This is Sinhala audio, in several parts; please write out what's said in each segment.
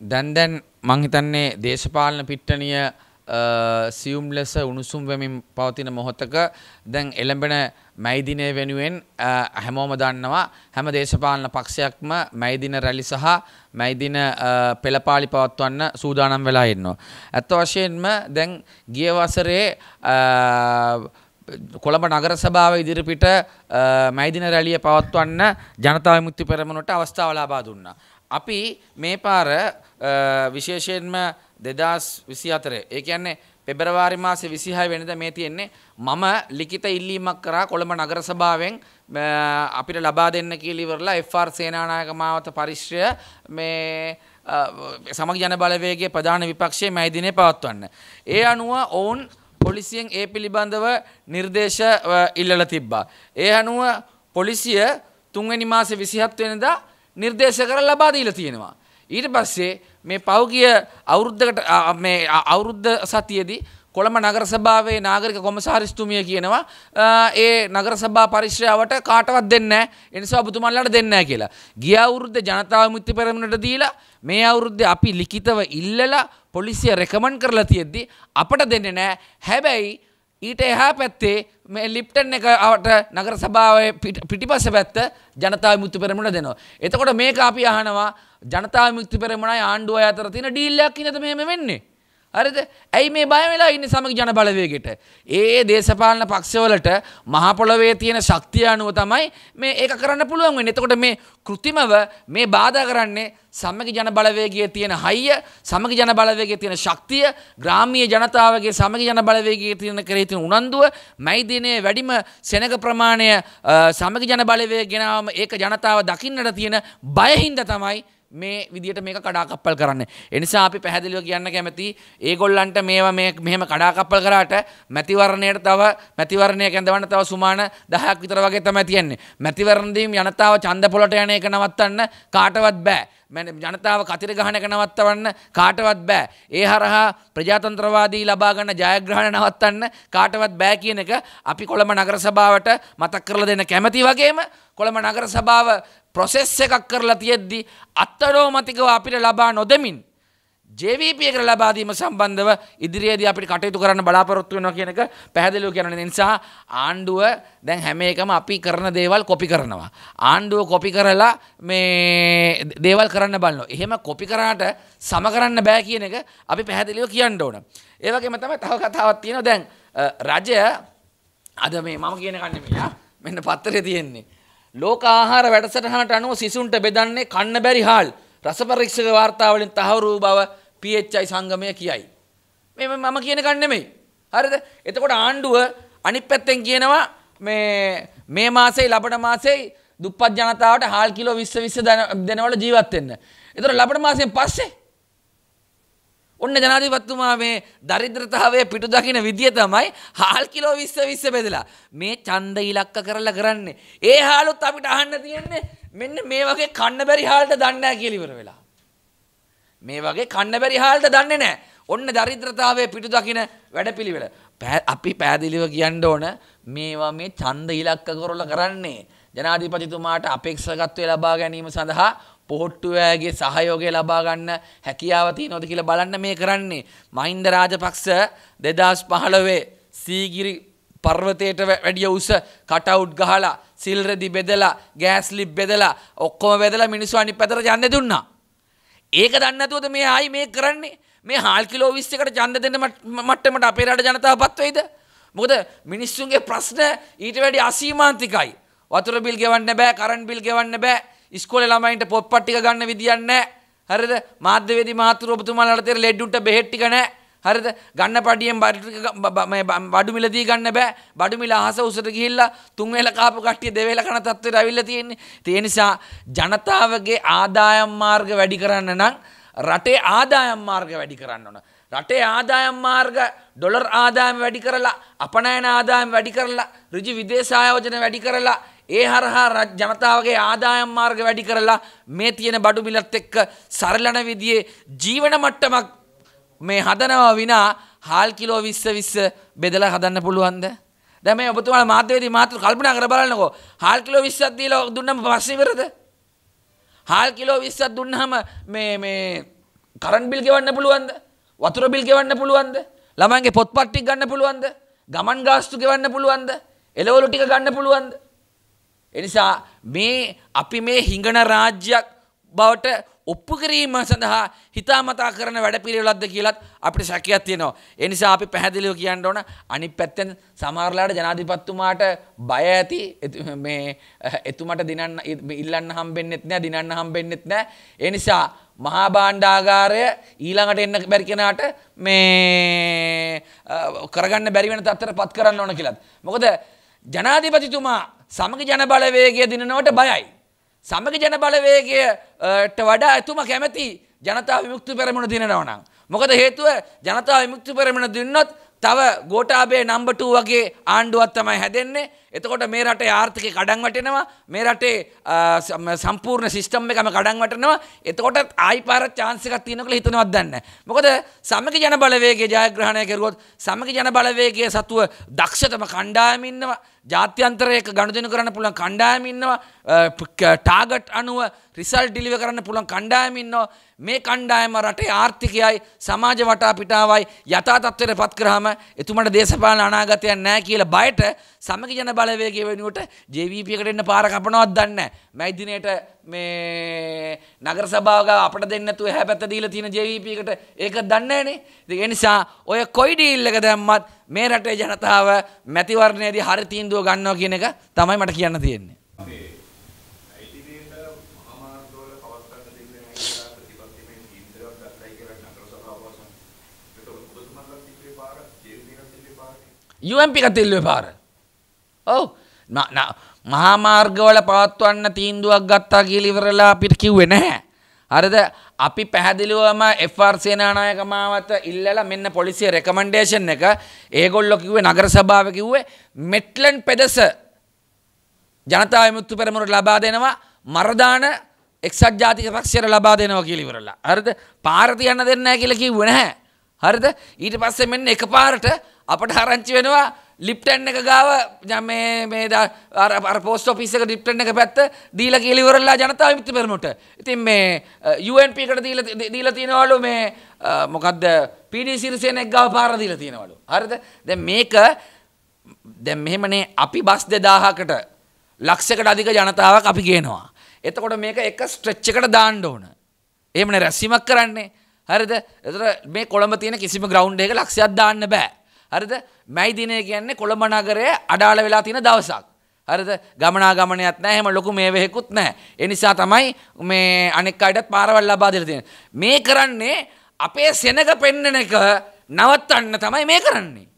දැන් දැන් මං හිතන්නේ දේශපාලන පිට්ටනිය සියුම් ලෙස උණුසුම් වෙමින් පවතින මොහොතක දැන් එළඹෙන මැයිදිනය වෙනුවෙන් හැමෝම දන්නවා හැම දේශපාලන පක්ෂයක්ම මැයිදින රැලි සහ මැයිදින පෙළපාලි පවත්වන්න සූදානම් වෙලා ඉන්නවා. ඇත්ත වශයෙන්ම දැන් ගිය වසරේ කොළඹ නගර සභාව ඉදිරිපිට මැයිදින රැලිය පවත්වන්න ජනතා විමුක්ති පෙරමුණට අවස්ථාව ලබා දුන්නා. අපි මේ පාර විශේෂයෙන්ම දෙදස් විසි අතරේ ඒ කියන්නේ පෙබරවාරි මාසේ විසිහය වෙනද මේ තියෙන්නේ මම ලිකිත ඉල්ලීමක් කරා කොළඹ නගර සභාවෙන් අපිට ලබා දෙන්න කියලිවරලා FR සේනානායක මාවත පරිශ්‍රය මේ සමග ජන බලවේගේ ප්‍රධාන විපක්ෂයේ මැයිදිනය පවත්වන්න. ඒ අනුව ඔවුන් පොලිසියෙන් ඒ පිළිබඳව නිර්දේශ ඉල්ලල තිබ්බා. ඒ අනුව පොලිසිය තුන්වැනි මාසේ විසිහත් වෙනදා නිර්දේශ කර ලබා දීලා තියෙනවා. ඊට පස්සේ මේ පෞගිය අවුරුද්ධකට මේ අවුරුද්ධ සතියේදී කොළඹ නගර සභාවේ නාගරික කොමසාරිස්තුමිය කියනවා ඒ නගර සභා පරිශ්‍රයාවට කාටවත් දෙන්න එනිසා ඔබතුමන්ලාට දෙන්න කියලා. ගිය අවුරුද්ද ජනතාව මුක්ති පෙරමුණට දීලා මේ අවුරුද්දේ අපි ලිඛිතව ඉල්ලලා පොලිසිය රෙකමන්ඩ් කරලා තියෙද්දි අපට දෙන්නේ නැහැ. හැබැයි ඊට එහා පැත්තේ මේ ලිප්ටන් එක අවට නගර සභාවේ පිටිපස්ස පැත්ත ජනතාව මුක්ති පෙරමුණ දෙනවා. එතකොට මේක අපි අහනවා ජනතාව මුක්ති පෙරමුණයි ආණ්ඩුව අතර තියෙන ඩීල්ලයක් නේද මෙහෙම වෙන්නේ? හරිද? ඇයි මේ බය වෙලා ඉන්නේ සමග ජන බලවේගයට? ඒ දේශපාලන පක්ෂවලට මහ පොළවේ තියෙන ශක්තිය අනුව තමයි මේ ඒක කරන්න පුළුවන් වෙන්නේ. එතකොට මේ કૃතිමව මේ බාධා කරන්නේ සමග ජන බලවේගයේ තියෙන හයිය, සමග ජන බලවේගයේ තියෙන ශක්තිය, ග්‍රාමීය ජනතාවගේ සමග ජන බලවේගයේ තියෙන කරේ තියෙන උනන්දුව, මයි දිනේ වැඩිම සෙනග ප්‍රමාණය සමග ජන බලවේගය ගෙනාවම ඒක ජනතාව දකින්නට තියෙන බය හින්දා තමයි මේ විදිට මේක කඩාකප්පල් කරන්න. එනිසා අපි පැහැදිලිව කියන්න කැමති ඒගොල්ලන්ට මේවා මේ මෙහෙම කඩාකප්පල් කරාට මැතිවරණයට තව මැතිවරණය කැඳවන්න තව සුමාන 10ක් විතර වගේ තමයි තියෙන්නේ. මැතිවරණ දීම් ජනතාව ඡන්ද පොළට යන එක නවත්තන්න කාටවත් බෑ. ජනතාව කතිර ගහන එක නවත්තවන්න කාටවත් බෑ. ඒ හරහා ප්‍රජාතන්ත්‍රවාදී ලබා ගන්න ජයග්‍රහණ නවත්තන්න කාටවත් බෑ කියන එක අපි කොළඹ නගර සභාවට මතක් කරලා දෙන්න කැමති වගේම කොළඹ නගර සභාව ප්‍රොසෙස් එකක් කරලා තියෙද්දි අත්තරෝමතිකව අපිට ලබා නොදමින් ජේවීප එකට ලබාදීම සම්බන්ධව ඉදිරියේදී අපිට කටයුතු කරන්න බලාපොරොත්තු වෙනවා කියන එක පැහැදිලිව කියන නිසා ආණ්ඩුව දැන් හැම එකම අපි කරන දේවල් කොපි කරනවා. ආණ්ඩුව කොපි කරලා මේ දේවල් කරන්න බලනවා. එහෙම කොපි කරාට සම කරන්න බෑ කියන එක අපි පැහැදිලිව කියන්න ඕන. ඒ වගේම තමයි තව කතාවක් තියෙනවා දැන් රජය අද මේ මම කියන කන්නේ මෙයා මෙන්න පත්තරේ තියෙන්නේ. ලෝක ආහාර වැඩසටහනට අනුව සිසුන්ට බෙදන්නේ කන්න බැරි හාල් රස පරීක්ෂක වාර්තාවලින් තහවුරු බව PHI සංගමය කියයි. මේ මම කියන කන් නෙමෙයි. හරිද? එතකොට ආණ්ඩුව අනිත් පැත්තෙන් කියනවා මේ මේ මාසේ ලබන මාසේ දුප්පත් ජනතාවට හාල් කිලෝ 20 20 දෙනවල ජීවත් වෙන්න. එතකොට ලබන මාසෙන් පස්සේ ඔන්න ජනාධිපතිතුමා මේ දරිද්‍රතාවය පිටු දකින විදිය තමයි හාල් කිලෝ 20 20 බෙදලා මේ ඡන්ද ඉලක්ක කරලා කරන්නේ. ඒ හාලුත් අපිට අහන්න තියෙන්නේ මෙන්න මේ වගේ කන්න බැරි හාල්ට දන්නේ නැහැ කියලා ඉවර වෙලා. මේ වගේ කන්න බැරි හාල්ට දන්නේ නැහැ. ඔන්න දරිද්‍රතාවය පිටු දකින වැඩපිළිවෙල. අපි පැහැදිලිව කියන්න ඕන මේවා මේ ඡන්ද ඉලක්ක කරලා කරන්නේ. ජනාධිපතිතුමාට අපේක්ෂකත්වය ලබා ගැනීම සඳහා පොහොට්ටුවෑගේ සහයෝගය ලබා ගන්න හැකියාව තියෙනවද කියලා බලන්න මේ කරන්නේ. මහින්ද රාජපක්ෂ 2015 සීගිරි පර්වතයට වැඩිය උස කටවුට් ගහලා සිල් රෙදි බෙදලා ගෑස් ලිප් බෙදලා ඔක්කොම බෙදලා මිනිස්සු අනිත් පැත්තට යන්න දුන්නා. ඒක දන්නේ නැතුවද මේ ආයි මේ කරන්නේ? මේ හාල් කිලෝ 20කට ඡන්ද දෙන්න මට්ටමට අපේ රට ජනතාවපත් වෙයිද? මොකද මිනිස්සුන්ගේ ප්‍රශ්න ඊට වැඩි අසීමාන්තිකයි. වතුර බිල් ගෙවන්න බෑ, කරන්ට් බිල් ගෙවන්න බෑ. ඉස්කෝලේ ළමයින්ට පොත්පත් ටික ගන්න විදියක් නැහැ. හරිද? මාධ්‍යවේදී මහතුරු ඔබතුමාලාට තේර ලෙඩුන්ට බෙහෙත් ටික නැහැ. හරිද? ගන්න පඩියෙන් බඩු මිල දී ගන්න බෑ. බඩු මිල අහස උසට ගිහිල්ලා තුන් වේල කාපු කට්ටිය දෙවේල කන තත්ත්වයට අවිල්ලා තියෙන්නේ. ඒ නිසා ජනතාවගේ ආදායම් මාර්ග වැඩි කරන්න නම් රටේ ආදායම් මාර්ග වැඩි කරන්න ඕන. රටේ ආදායම් මාර්ග ඩොලර් ආදායම වැඩි කරලා අපනයන ආදායම වැඩි කරලා ඍජු විදේශ ආයෝජන වැඩි කරලා ඒ හරහා ජනතාවගේ ආදායම් මාර්ග වැඩි කරලා මේ තියෙන බඩු මිලත් එක්ක සරලන විදියේ ජීවන මට්ටමක් මේ හදනවා විනා හාල් කිලෝ 20 20 බෙදලා හදන්න පුළුවන්ද? දැන් මේ ඔබතුමාලා මාධ්‍යවේදී මාතෘ කල්පනා කර බලන්නකෝ. හාල් කිලෝ 20ක් දීලා දුන්නම පස්සේ ඉවරද? හාල් කිලෝ 20ක් දුන්නාම මේ මේ කරන්ට් බිල් ගෙවන්න පුළුවන්ද? වතුර බිල් ගෙවන්න පුළුවන්ද? ළමයින්ගේ පොත්පත් ටික ගන්න පුළුවන්ද? ගමන් ගාස්තු ගෙවන්න පුළුවන්ද? එළවලු ටික ගන්න පුළුවන්ද? එනිසා මේ අපි මේ හිඟන රාජ්‍යයක් බවට ඔප්පු කිරීම සඳහා හිතාමතා කරන වැඩපිළිවෙලක්ද කියලත් අපිට සැකයක් තියෙනවා. ඒ නිසා අපි පැහැදිලිව කියන්න ඕන අනිත් පැත්තෙන් සමහරලාට ජනාධිපතිතුමාට බය ඇති මේ එතුමට දිනන්න ඉල්ලන්න හම්බෙන්නෙත් නෑ දිනන්න හම්බෙන්නෙත් නෑ. ඒ නිසා මහා භාණ්ඩාගාරය ඊළඟට එන්න බැරි කෙනාට මේ කරගන්න බැරි වෙන තත්ත්වයට පත් කරන්න ඕන කියලාත්. මොකද ජනාධිපතිතුමා සමග ජන බලවේගය දිනනවට බයයි. සමග ජන බලවේගයට වඩා එතුම කැමති ජනතා විමුක්ති පෙරමුණ දිනනවනම්. මොකද හේතුව ජනතා විමුක්ති පෙරමුණ දුන්නොත් තව ගෝටාබේ නම්බ 2 වගේ ආණ්ඩුවක් තමයි හැදෙන්නේ. එතකොට මේ රටේ ආර්ථිකය කඩන් වැටෙනවා. මේ රටේ සම්පූර්ණ සිස්ටම් එකම කඩන් වැටෙනවා. එතකොට ආයි පාර chance එකක් තියෙනවා කියලා හිතනවත් දන්නේ මොකද සමගි ජන බලවේගයේ ජයග්‍රහණය කරුවොත් සමගි ජන බලවේගයේ සතුව දක්ෂතම කණ්ඩායම ඉන්නවා. ජාත්‍යන්තරයක ගණුදෙනු කරන්න පුළුවන් කණ්ඩායම ඉන්නවා. ටාගට් අනුව රිසල්ට් ඩිලිවර් කරන්න පුළුවන් කණ්ඩායම ඉන්නවා. මේ කණ්ඩායම රටේ ආර්ථිකයයි සමාජ වටා පිටාවයි යථා තත්ත්වයට පත් කරාම එතුමට දේශපාලන අනාගතයක් නැහැ කියලා බයට සමගි ජන බලවේගය වෙනුවට JVP එකට එන්න පාර කපනවත් දන්නේ නැහැ. මැයි දිනේට මේ නගර සභාව ගාව අපට දෙන්න නැතුව එහා පැත්ත දීලා තියෙන JVP එකට ඒක දන්නේ නැහනේ. ඒ නිසා ඔය කොයි ඩීල් එක දැම්මත් මේ රටේ ජනතාව මැතිවරණයේදී හරි තීන්දුව ගන්නවා කියන එක තමයි මට කියන්න තියෙන්නේ. UMP එකත් එල්ලුවේ පාර. ඔව්. මහාමාර්ගවල පවත්වන්න තීන්දුවක් ගත්තා කියලා ඉවරලා අපිට කිව්වේ නැහැ. හරිද? අපි පැහැදිලිවම FR සේනානායක මාවත ඉල්ලලා මෙන්න පොලිසිය රෙකමන්ඩේෂන් එක ඒගොල්ලෝ කිව්වේ නගර සභාව කිව්වේ මෙට්ලන් පෙදස ජනතා විමුක්ති පෙරමුණට ලබා දෙනවා මරදාන එක්සත් ජාතික පක්ෂයට ලබා දෙනවා කියලා ඉවරලා. හරිද? පාර තියන්න දෙන්නේ නැහැ කියලා කිව්වේ නැහැ. හරිද? ඊට පස්සේ මෙන්න එකපාරට අපට ආරංචි වෙනවා ලිප්ටන් එක ගාව මේ මේ අර පෝස්ට් ඔෆිස් එක ලිප්ටන් එක පැත්ත දීලා කියලා ඉවරලා ජනතා විමුක්ති පෙරමුණට. ඉතින් මේ UNP එකට දීලා දීලා තියනවලු මේ මොකද්ද PD සිරිසේනෙක් ගාව පාර දීලා තියනවලු. හරිද? දැන් මේක දැන් මෙහෙමනේ අපි බස් 2000කට ලක්ෂයකට අධික ජනතාවක් අපි ගේනවා. එතකොට මේක එක ස්ට්‍රෙච් එකට දාන්න ඕන. එහෙමනේ රැස්වීමක් කරන්නේ. හරිද? එතකොට මේ කොළඹ තියෙන කිසිම ග්‍රවුන්ඩ් එකක ලක්ෂයක් දාන්න බෑ. හරිද මැයි දිනය කියන්නේ කොළඹ නගරය අඩාල වෙලා තියෙන දවසක්. හරිද ගමනාගමනයක් නැහැ එහෙම ලොකු මේවෙහෙකුත් නැහැ. ඒ නිසා තමයි මේ අනෙක් අයටත් පාරවල් ලබා දෙලා තියෙන්නේ. මේ කරන්නේ අපේ සෙනග පෙන්නන එක නවත්තන්න තමයි මේ කරන්නේ.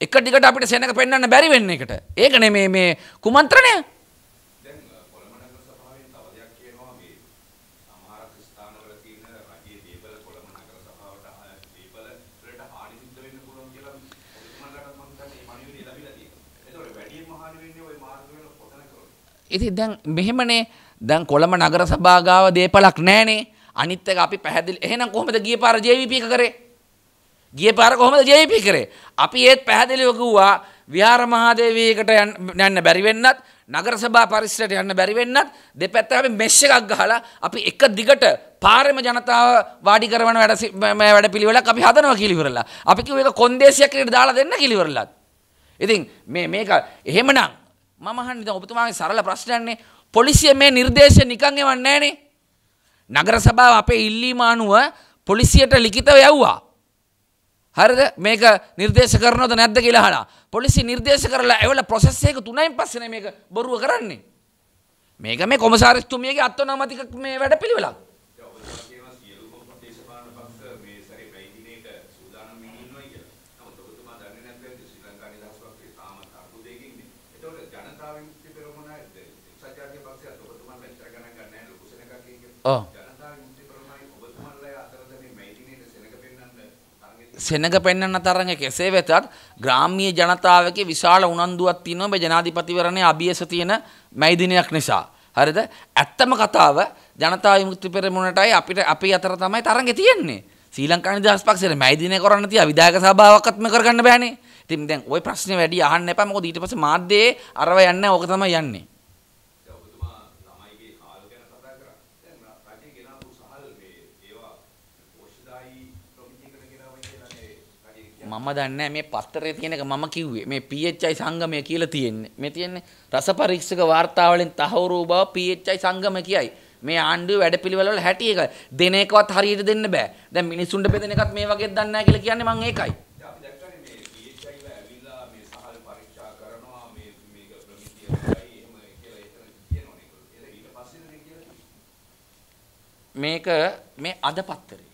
එක දිගට අපිට සෙනග පෙන්වන්න බැරි වෙන්න එකට. ඒක නෙමේ මේ කුමන්ත්‍රණය. ඉති දැන් මෙහෙමනේ. දැන් කොළඹ නගර සභාගාව දේපලක් නෑනේ අනිත් එක අපි පැහැදිලි එහෙනම් කොහොමද ගිය පාර JVP එක කරේ? ගිය පාර කොහොමද JVP කරේ? අපි ඒත් පැහැදිලිව කිව්වා විහාර මහාදේවියකට යන්න බැරි වෙන්නත් නගර සභා පරිසරයට යන්න බැරි වෙන්නත් දෙපැත්ත අපි මෙෂ් එකක් ගහලා අපි එක දිගට පාරෙම ජනතාව වාඩි කරන වැඩ වැඩ පිළිවෙලක් අපි හදනවා කියලා ඉවරලා අපි කිව්ව එක කොන්දේසියක් එකට දාලා දෙන්න කියලා ඉවරලාත් ඉතින් මේ මේක එහෙමනම් මම අහන්නේ දැන් ඔබතුමාගේ සරල ප්‍රශ්නයක්නේ පොලිසිය මේ නිර්දේශ නිකන් එවන්නේ නැහනේ. නගර සභාව අපේ ඉල්ලීම අනුව පොලිසියට ලිඛිතව යවුවා. හරිද? මේක නිර්දේශ කරනවද නැද්ද කියලා අහලා. පොලිසිය නිර්දේශ කරලා එවල ප්‍රොසෙස් එක තුනයින් පස්සේනේ මේක බොරුව කරන්නේ. මේක මේ කොමසාරිස්තුමියගේ අත්නොමතික මේ වැඩ පිළිවෙලක් සෙනග පෙන්න්න තරඟ කෙසේ වෙතත් ග්‍රාම්මිය ජනතාවගේ විශාල උනන්දුවත් තියනවා මේ ජනාධිපතිවරණය අභියස තියෙන මැයිදිනයක් නිසා. හරිද ඇත්තම කතාව ජනතා විමුක්ති පෙරමුණටයි අපිට අපි අතර තමයි තරඟ තියෙන්නේ. ශ්‍රී ලංකා නිදහස් පක්ෂයට මැයිදිනය කරන්න තියා විධායක සභාවක්වත්ම කරගන්න බෑනේ. ඉතින් දැන් ওই ප්‍රශ්නේ වැඩි අහන්න එපා. මොකද ඊට පස්සේ මාධ්‍යයේ අරව යන්නේ ඕක තමයි යන්නේ. මම දන්නේ මේ පත්තරේ තියෙන එක මම කිව්වේ මේ PHI සංගමය කියලා තියෙන්නේ. මේ තියෙන්නේ රස පරීක්ෂක වාර්තාවලින් තහවුරු බව PHI සංගම කියයි. මේ ආණ්ඩුවේ වැඩපිළිවෙල වල හැටි එක දෙන එකවත් හරියට දෙන්න බෑ. දැන් මිනිස්සුන්ට බෙදෙන එකත් මේ වගේ දන්නේ නැහැ කියලා කියන්නේ මම ඒකයි. මේක මේ අද පත්තරේ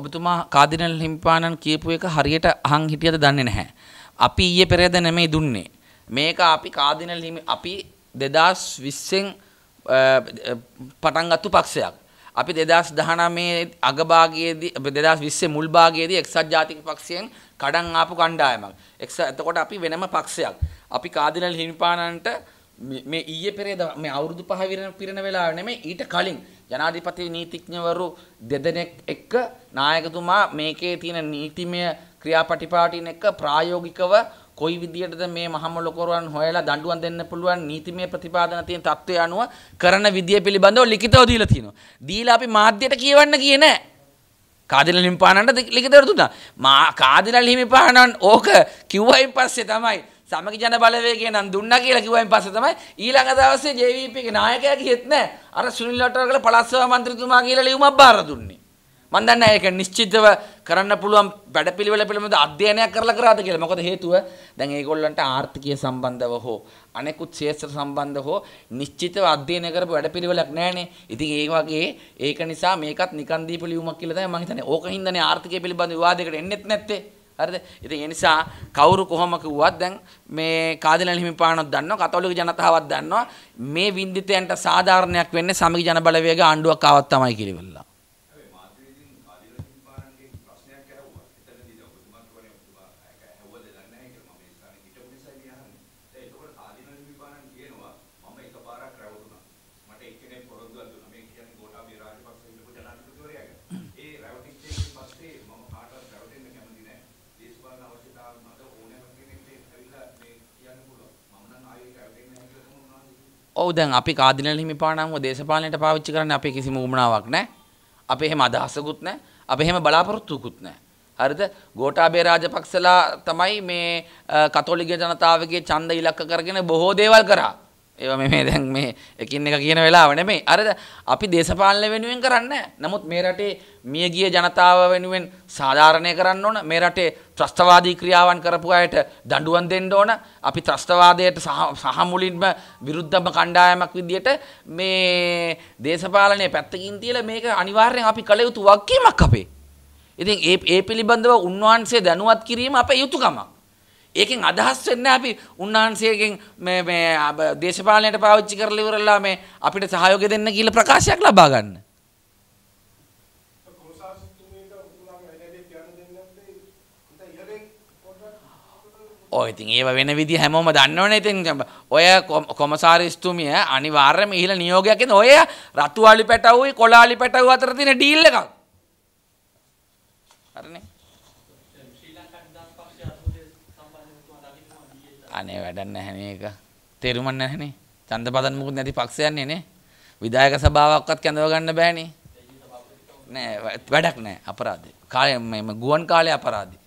ඔබතුමා කාදිනල් හිම්පාණන් කියපු එක හරියට අහන් හිටියද දන්නේ නැහැ. අපි ඊයේ පෙරේද නෙමෙයි දුන්නේ. මේක අපි කාදිනල් හිමි අපි 2020න් පටන් ගත්තු පක්ෂයක්. අපි 2019 අගභාගයේදී 2020 මුල් භාගයේදී එක්සත් ජාතික පක්ෂයෙන් කඩන් ආපු කණ්ඩායමක්. එක්ස එතකොට අපි වෙනම පක්ෂයක්. අපි කාදිනල් හිමිපාණන්ට මේ ඊයේ පෙරේද මේ අවුරුදු 5 පිරෙන වෙලාව නෙමෙයි ඊට කලින් ජනාධිපති නීතිඥවරු දෙදෙනෙක් එක්ක නායකතුමා මේකේ තියෙන නීතිමය ක්‍රියාපටිපාටින් එක්ක ප්‍රායෝගිකව කොයි විදියටද මේ මහම ලොකරුවන් හොයලා දඬුවම් දෙන්න පුළුවන් නීතිමය ප්‍රතිපාදන තියෙන தত্ত্বය අනුව කරන විදිය පිළිබඳව ලිඛිතව දීලා තිනවා. දීලා අපි මාධ්‍යයට කියවන්න කියේ නැහැ. කාදිලා ලිම්පානන්ට ලිඛිතව දුන්නා. මා කාදිලා ලිම්පානන් ඕක කිව්වයින් පස්සේ තමයි සමගි ජන බලවේගය නම් දුන්නා කියලා කිව්වයින් පස්සේ තමයි ඊළඟ දවසේ JVP ගේ නායකයා කියෙත් නැහැ. අර සුනිල් ලට්ටවල පළස්සව මන්ත්‍රීතුමා කියලා ලියුමක් බාර දුන්නේ. මම දන්නේ ඒක නිශ්චිතව කරන්න පුළුවන් වැඩපිළිවෙල පිළිබඳ අධ්‍යයනයක් කරලා කරාද කියලා. මොකද හේතුව දැන් ඒගොල්ලන්ට ආර්ථිකය සම්බන්ධව හෝ අනෙකුත් ශේෂ්ත්‍ර සම්බන්ධ හෝ නිශ්චිතව අධ්‍යයනය කරපු වැඩපිළිවෙලක් නැහැනේ. ඉතින් ඒ වගේ ඒක නිසා මේකත් නිකන් දීපු ලියුමක් කියලා තමයි මම හිතන්නේ. ඕකින්දනේ ආර්ථිකය පිළිබඳ විවාදයකට එන්නෙත් නැත්තේ. හරිද? ඉතින් ඒ නිසා කවුරු කොහොම කිව්වත් දැන් මේ කාදිනල් හිමිපාණොත් දන්නවා, කතෝලික ජනතාවක් දන්නවා මේ වින්දිතයන්ට සාධාරණයක් වෙන්නේ සමගි ජන බලවේග ආණ්ඩුවක් ආවත් තමයි කියලා. ඔව් දැන් අපි කාදිනල් හිමිපාණන්ව දේශපාලනයට පාවිච්චි කරන්නේ අපේ කිසිම උවමනාවක් නැහැ. අපේ එහෙම අදහසකුත් නැහැ. අපේ එහෙම බලාපොරොත්තුකුත් නැහැ. හරිද? ගෝඨාභය රාජපක්ෂලා තමයි මේ කතෝලික ජනතාවගේ ඡන්ද ඉලක්ක කරගෙන බොහෝ දේවල් කරා. ඒවා මේ දැන් මේ එකින් එක කියන වෙලාව නෙමෙයි. අරද අපි දේශපාලන වෙනුවෙන් කරන්නේ නමුත් මේ රටේ මියගිය ජනතාව වෙනුවෙන් සාධාරණය කරන්න ඕන. මේ රටේ ත්‍රස්තවාදී ක්‍රියාවන් කරපු අයට දඬුවම් දෙන්න ඕන. අපි ත්‍රස්තවාදයට සහ මුලින්ම විරුද්ධම කණ්ඩායමක් විදියට මේ දේශපාලනය පැත්තකින් තියලා මේක අනිවාර්යෙන් අපි කළ යුතු වගකීමක් අපේ. ඉතින් ඒ ඒ පිළිබඳව උන්වහන්සේ දැනුවත් කිරීම අපේ යුතුයකමක්. ඒකෙන් අදහස් වෙන්නේ අපි උන්වහන්සේගෙන් මේ මේ දේශපාලනයට පාවිච්චි කරලා ඉවරලා මේ අපිට සහයෝගය දෙන්න කියලා ප්‍රකාශයක් ලබා ගන්න. ඔය ඉතින් ඒව වෙන විදිහ හැමෝම දන්නවනේ ඉතින් ඔය කොමසාරිස්තුමිය අනිවාර්යයෙන්ම ඉහළ නියෝගයක් එන ඔය රතු අලි පැටවුයි කොළ අලි පැටවු අතර තියෙන ඩීල් එකක්. හරිනේ. අනේ වැඩක් නැහැනේ ඒක. තේරුමක් නැහැනේ. ඡන්ද පදන් මුකුත් නැති පක්ෂයන්නේ නේ. විධායක සභාවක්වත් කැඳව ගන්න බෑනේ. නෑ වැඩක් නෑ අපරාධේ. කාලේ මේ ගුවන් කාලේ අපරාධේ.